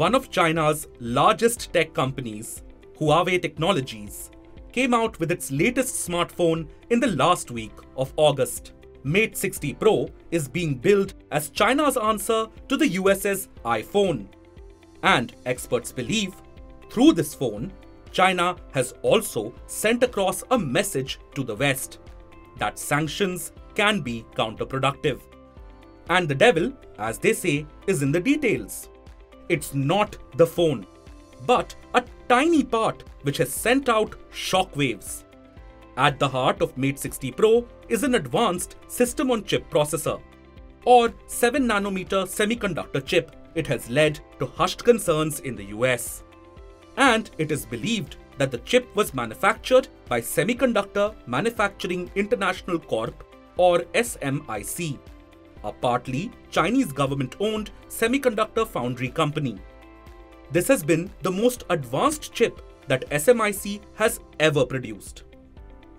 one of China's largest tech companies, Huawei Technologies, came out with its latest smartphone in the last week of August. Mate 60 Pro is being billed as China's answer to the US's iPhone. And experts believe, through this phone, China has also sent across a message to the West that sanctions can be counterproductive. And the devil, as they say, is in the details. It's not the phone, but a tiny part which has sent out shockwaves. At the heart of Mate 60 Pro is an advanced system on chip processor, or 7 nanometer semiconductor chip. It has led to hushed concerns in the US. And it is believed that the chip was manufactured by Semiconductor Manufacturing International Corp, or SMIC, a partly Chinese government owned semiconductor foundry company. This has been the most advanced chip that SMIC has ever produced.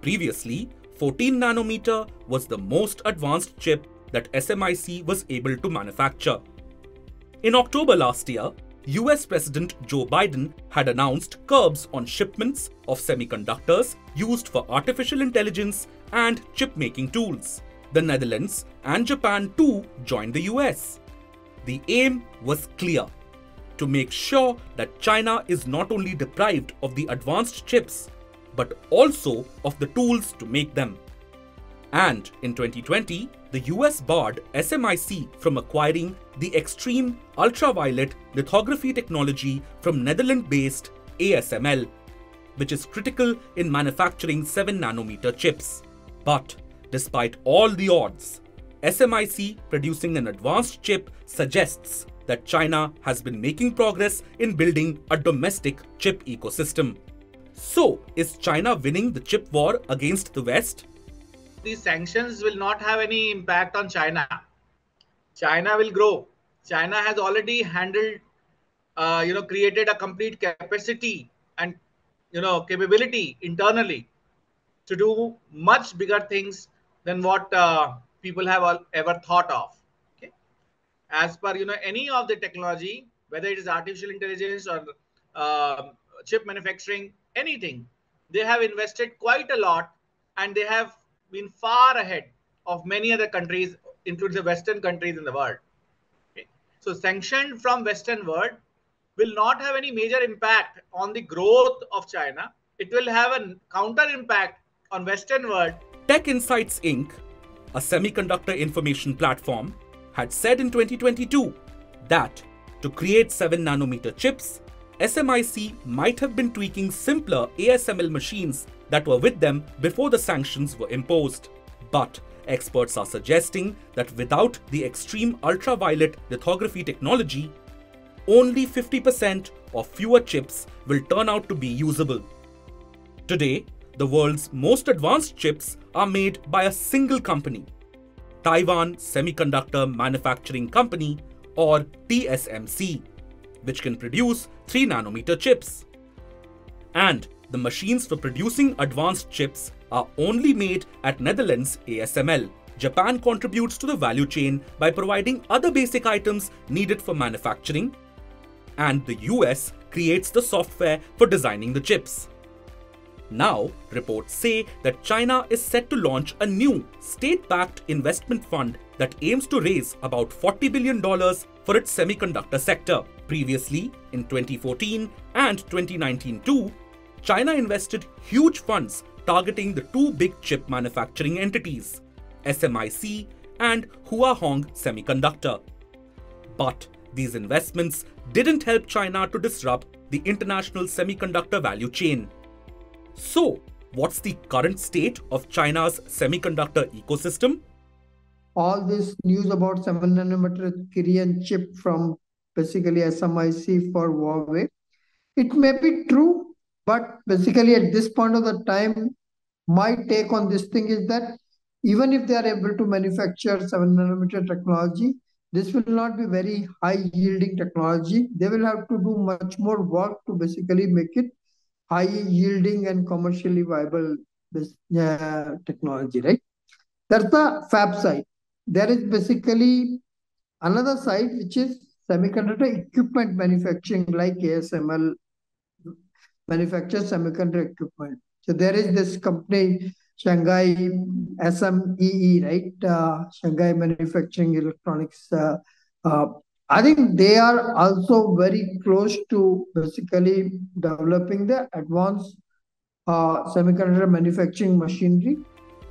Previously, 14 nanometer was the most advanced chip that SMIC was able to manufacture. In October last year, US President Joe Biden had announced curbs on shipments of semiconductors used for artificial intelligence and chip making tools. The Netherlands and Japan too joined the US. The aim was clear to make sure that China is not only deprived of the advanced chips, but also of the tools to make them. And in 2020, the US barred SMIC from acquiring the extreme ultraviolet lithography technology from Netherlands based ASML, which is critical in manufacturing 7 nanometer chips. But despite all the odds, SMIC producing an advanced chip suggests that China has been making progress in building a domestic chip ecosystem. So, is China winning the chip war against the West? These sanctions will not have any impact on China. China will grow. China has already handled, uh, you know, created a complete capacity and, you know, capability internally to do much bigger things than what uh, people have ever thought of. Okay, as per you know, any of the technology, whether it is artificial intelligence or uh, chip manufacturing, anything, they have invested quite a lot, and they have been far ahead of many other countries, including the Western countries in the world. Okay? So sanction from Western world will not have any major impact on the growth of China. It will have a counter impact on Western world. Tech Insights Inc., a semiconductor information platform, had said in 2022 that to create 7 nanometer chips, SMIC might have been tweaking simpler ASML machines that were with them before the sanctions were imposed. But experts are suggesting that without the extreme ultraviolet lithography technology, only 50% or fewer chips will turn out to be usable. Today, the world's most advanced chips are made by a single company, Taiwan Semiconductor Manufacturing Company or TSMC which can produce 3 nanometer chips. And the machines for producing advanced chips are only made at Netherlands ASML. Japan contributes to the value chain by providing other basic items needed for manufacturing, and the US creates the software for designing the chips. Now, reports say that China is set to launch a new state backed investment fund that aims to raise about $40 billion for its semiconductor sector. Previously, in 2014 and 2019 too, China invested huge funds targeting the two big chip manufacturing entities, SMIC and Hua Hong Semiconductor. But these investments didn't help China to disrupt the international semiconductor value chain. So, what's the current state of China's semiconductor ecosystem? All this news about 7 nanometer Kirin chip from basically SMIC for Huawei. It may be true, but basically at this point of the time, my take on this thing is that even if they are able to manufacture 7 nanometer technology, this will not be very high yielding technology. They will have to do much more work to basically make it high yielding and commercially viable uh, technology, right? That's the fab side. There is basically another side which is semiconductor equipment manufacturing like ASML manufactures semiconductor equipment. So there is this company, Shanghai SMEE, right? Uh, Shanghai Manufacturing Electronics. Uh, uh, I think they are also very close to basically developing the advanced uh, semiconductor manufacturing machinery.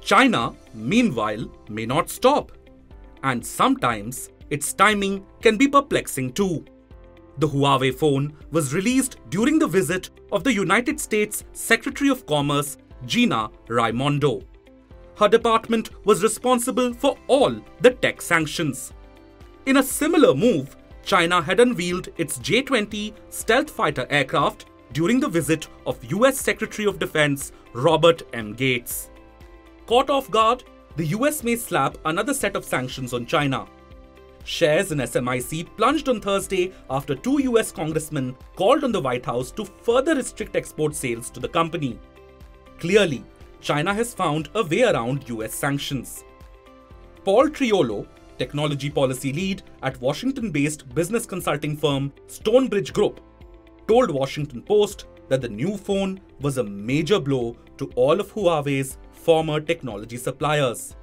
China, meanwhile, may not stop. And sometimes its timing can be perplexing too. The Huawei phone was released during the visit of the United States Secretary of Commerce, Gina Raimondo. Her department was responsible for all the tech sanctions. In a similar move, China had unveiled its J 20 stealth fighter aircraft during the visit of US Secretary of Defense Robert M. Gates. Caught off guard, the US may slap another set of sanctions on China. Shares in SMIC plunged on Thursday after two US congressmen called on the White House to further restrict export sales to the company. Clearly, China has found a way around US sanctions. Paul Triolo, technology policy lead at Washington based business consulting firm Stonebridge Group, told Washington Post that the new phone was a major blow to all of Huawei's former technology suppliers,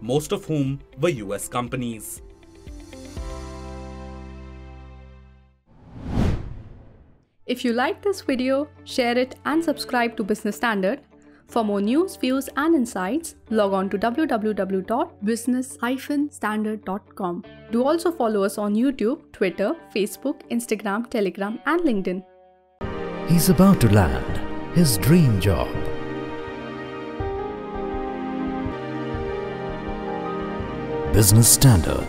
most of whom were US companies. If you like this video, share it and subscribe to Business Standard for more news, views, and insights, log on to www.business-standard.com. Do also follow us on YouTube, Twitter, Facebook, Instagram, Telegram, and LinkedIn. He's about to land his dream job. Business Standard